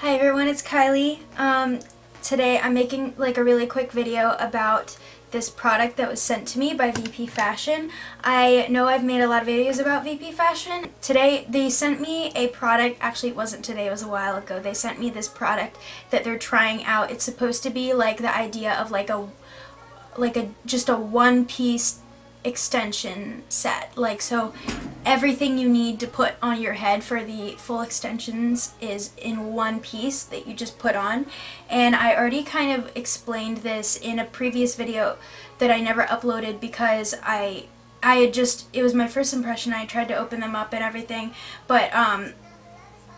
Hi everyone, it's Kylie. Um, today I'm making like a really quick video about this product that was sent to me by VP Fashion. I know I've made a lot of videos about VP Fashion. Today they sent me a product, actually it wasn't today, it was a while ago. They sent me this product that they're trying out. It's supposed to be like the idea of like a like a just a one piece extension set. Like so everything you need to put on your head for the full extensions is in one piece that you just put on. And I already kind of explained this in a previous video that I never uploaded because I I had just it was my first impression. I tried to open them up and everything, but um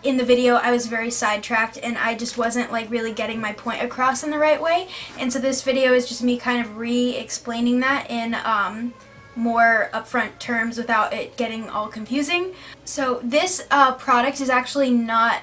in the video I was very sidetracked and I just wasn't like really getting my point across in the right way. And so this video is just me kind of re-explaining that in um more upfront terms without it getting all confusing. So this uh, product is actually not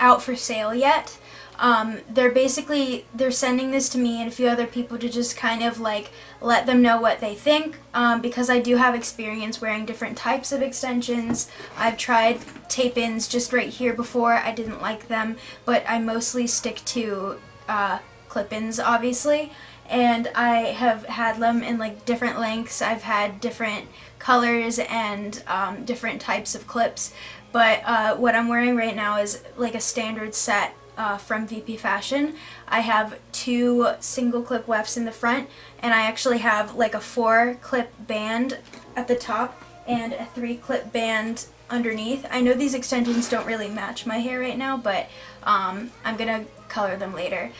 out for sale yet. Um, they're basically, they're sending this to me and a few other people to just kind of like let them know what they think um, because I do have experience wearing different types of extensions. I've tried tape-ins just right here before. I didn't like them, but I mostly stick to uh, clip-ins obviously and I have had them in like different lengths. I've had different colors and um, different types of clips but uh, what I'm wearing right now is like a standard set uh, from VP Fashion. I have two single clip wefts in the front and I actually have like a four clip band at the top and a three clip band underneath. I know these extensions don't really match my hair right now but um, I'm gonna color them later.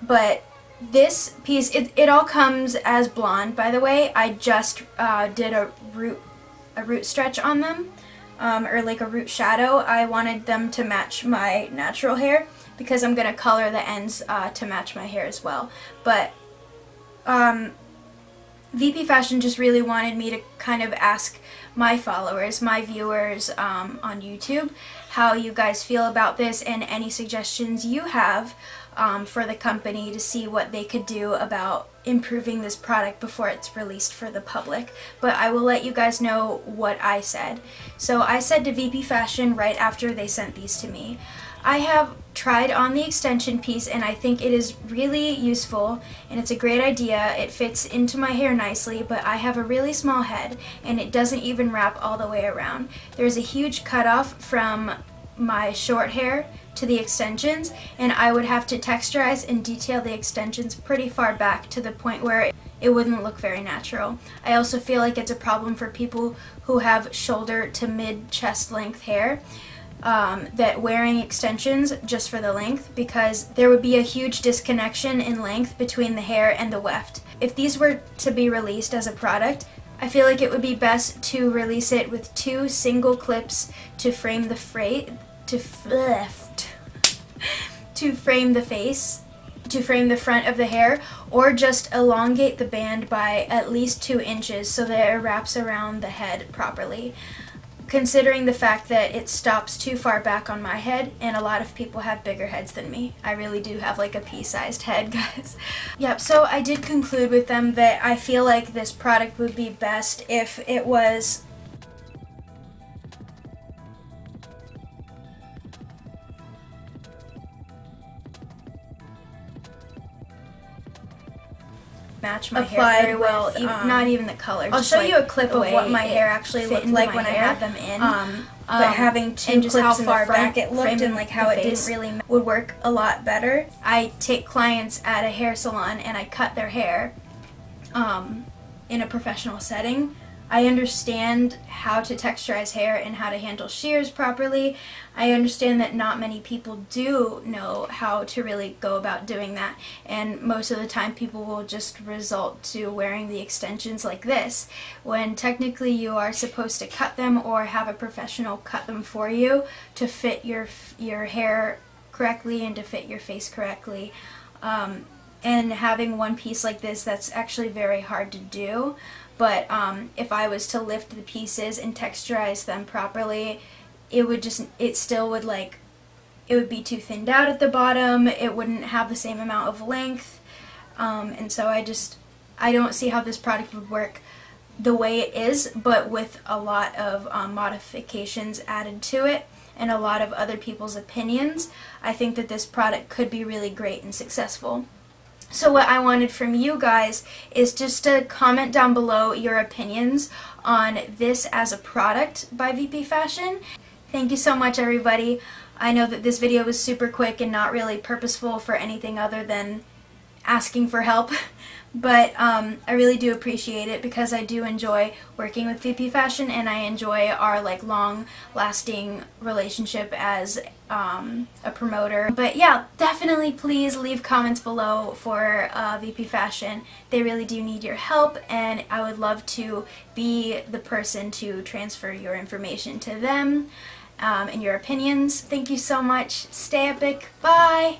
But this piece, it, it all comes as blonde, by the way. I just uh, did a root, a root stretch on them, um, or like a root shadow. I wanted them to match my natural hair because I'm going to color the ends uh, to match my hair as well. But um, VP Fashion just really wanted me to kind of ask my followers, my viewers um, on YouTube, how you guys feel about this and any suggestions you have um, for the company to see what they could do about improving this product before it's released for the public. But I will let you guys know what I said. So I said to VP Fashion right after they sent these to me, I have tried on the extension piece and I think it is really useful and it's a great idea. It fits into my hair nicely but I have a really small head and it doesn't even wrap all the way around. There's a huge cutoff from my short hair to the extensions and I would have to texturize and detail the extensions pretty far back to the point where it wouldn't look very natural. I also feel like it's a problem for people who have shoulder to mid chest length hair um, that wearing extensions just for the length because there would be a huge disconnection in length between the hair and the weft. If these were to be released as a product, I feel like it would be best to release it with two single clips to frame the freight to lift to frame the face to frame the front of the hair or just elongate the band by at least two inches so that it wraps around the head properly considering the fact that it stops too far back on my head and a lot of people have bigger heads than me. I really do have like a pea-sized head, guys. yep, so I did conclude with them that I feel like this product would be best if it was match my hair very well. With, um, not even the color. I'll show like you a clip of what my hair actually looked like when hair. I had them in. Um, but um, having two and just how far back it looked and like how it didn't really would work a lot better. I take clients at a hair salon and I cut their hair um, in a professional setting I understand how to texturize hair and how to handle shears properly. I understand that not many people do know how to really go about doing that and most of the time people will just result to wearing the extensions like this when technically you are supposed to cut them or have a professional cut them for you to fit your your hair correctly and to fit your face correctly. Um, and having one piece like this that's actually very hard to do. But um, if I was to lift the pieces and texturize them properly it would just it still would like it would be too thinned out at the bottom. It wouldn't have the same amount of length. Um, and so I just I don't see how this product would work the way it is but with a lot of um, modifications added to it and a lot of other people's opinions, I think that this product could be really great and successful. So what I wanted from you guys is just to comment down below your opinions on this as a product by VP Fashion. Thank you so much everybody. I know that this video was super quick and not really purposeful for anything other than asking for help. but um, I really do appreciate it because I do enjoy working with VP Fashion and I enjoy our like long lasting relationship as um, a promoter. But yeah, definitely please leave comments below for uh, VP Fashion. They really do need your help and I would love to be the person to transfer your information to them um, and your opinions. Thank you so much. Stay epic. Bye!